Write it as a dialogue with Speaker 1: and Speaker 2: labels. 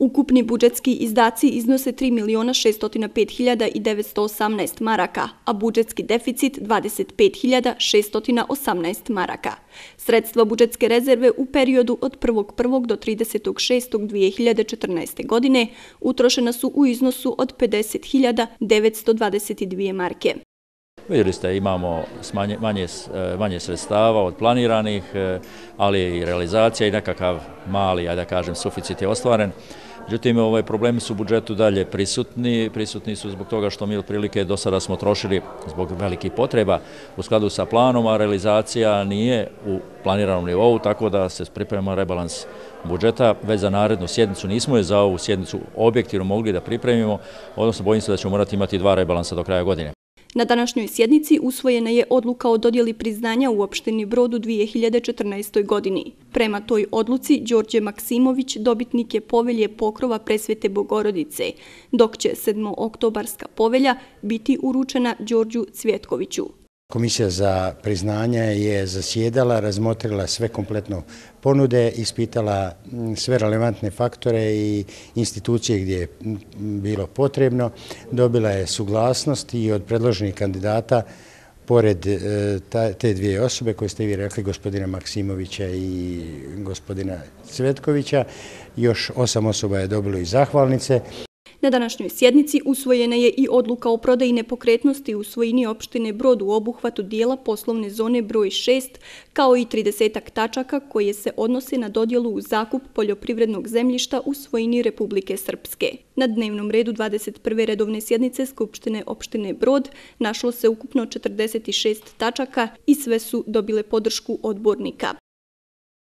Speaker 1: Ukupni budžetski izdaci iznose 3.605.918 maraka, a budžetski deficit 25.618 maraka. Sredstva budžetske rezerve u periodu od 1.1. do 30.6.2014. godine utrošena su u iznosu od 50.922 marke.
Speaker 2: Vidjeli ste, imamo e, manje sredstava od planiranih, e, ali i realizacija i nekakav mali, ajde da kažem, suficit je ostvaren. Međutim, ovaj problemi su u budžetu dalje prisutni. Prisutni su zbog toga što mi otprilike do sada smo trošili zbog velikih potreba u skladu sa planom, a realizacija nije u planiranom nivou, tako da se priprema rebalans budžeta. Već za narednu sjednicu nismo je za ovu sjednicu objektivno mogli da pripremimo, odnosno bojim se da ćemo morati imati dva rebalansa do kraja godine.
Speaker 1: Na današnjoj sjednici usvojena je odluka o dodjeli priznanja u opštini Brodu 2014. godini. Prema toj odluci, Đorđe Maksimović dobitnik je povelje pokrova presvete Bogorodice, dok će 7. oktobarska povelja biti uručena Đorđu Cvjetkoviću.
Speaker 3: Komisija za priznanje je zasjedala, razmotrila sve kompletno ponude, ispitala mm, sve relevantne faktore i institucije gdje je mm, bilo potrebno. Dobila je suglasnost i od predloženih kandidata, pored e, te dvije osobe koje ste vi rekli, gospodina Maksimovića i gospodina Cvetkovića, još osam osoba je dobilo i zahvalnice.
Speaker 1: Na današnjoj sjednici usvojena je i odluka o prodaji nepokretnosti u svojini opštine Brod u obuhvatu dijela poslovne zone broj 6, kao i 30 tačaka koje se odnose na dodjelu u zakup poljoprivrednog zemljišta u svojini Republike Srpske. Na dnevnom redu 21. redovne sjednice Skupštine opštine Brod našlo se ukupno 46 tačaka i sve su dobile podršku odbornika.